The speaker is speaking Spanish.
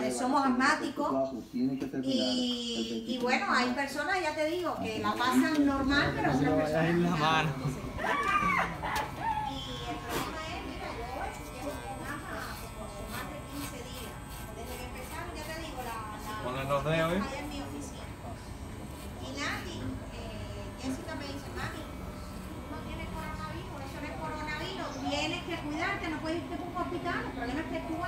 Eh, somos asmáticos y, bueno, hay personas, ya te digo, que la pasan normal, pero otras personas... Y el problema es, mira, yo llevo en mi como más de 15 días. Desde que empezaron, ya te digo, la... la eh, Tienes coronavirus, eso no es coronavirus, tienes que cuidarte, no puedes irte a un hospital, el problema es que tú